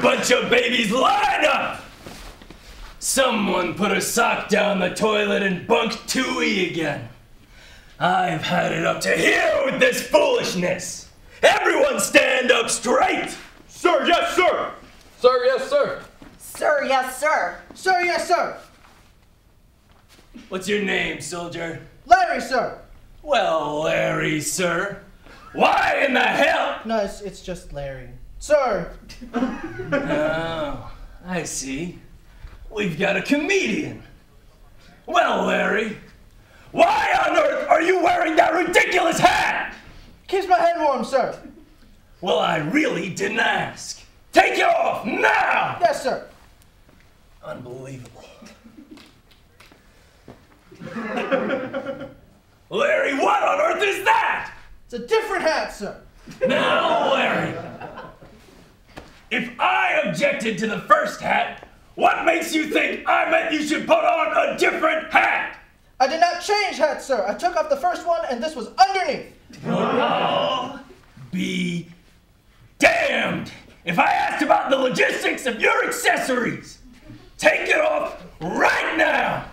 bunch of babies, line up! Someone put a sock down the toilet and bunked 2E again. I've had it up to here with this foolishness. Everyone stand up straight! Sir, yes, sir! Sir, yes, sir. Sir, yes, sir. Sir, yes, sir. What's your name, soldier? Larry, sir. Well, Larry, sir. Why in the hell? No, it's, it's just Larry. Sir. Oh, I see. We've got a comedian. Well, Larry, why on earth are you wearing that ridiculous hat? Keeps my head warm, sir. Well, I really didn't ask. Take it off now! Yes, sir. Unbelievable. Larry, what on earth is that? It's a different hat, sir. Now, Larry, if I objected to the first hat, what makes you think I meant you should put on a different hat? I did not change hats, sir. I took off the first one and this was underneath. I'll be damned if I asked about the logistics of your accessories. Take it off right now.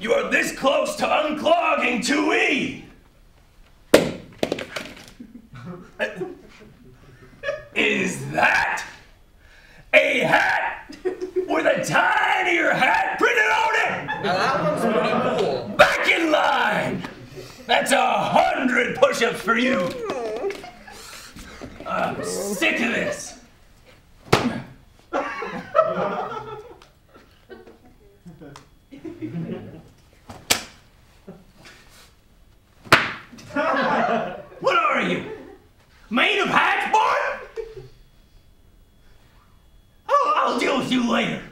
You are this close to unclogging 2E. Is that a hat a tinier hat printed on it? Now that one's pretty cool. Back in line! That's a hundred push-ups for you. I'm sick of this. what are you? Made of hats, boy? Oh, I'll deal with you later.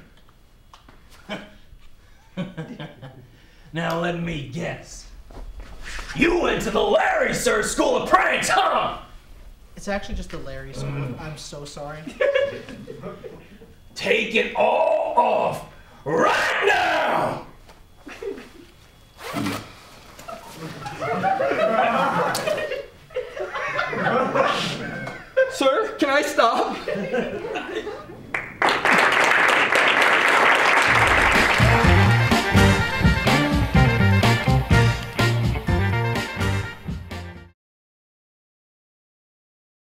now let me guess. You went to the Larry Sir School of Pranks, huh? It's actually just the Larry School. Mm. I'm so sorry. Take it all off right now! Sir, can I stop?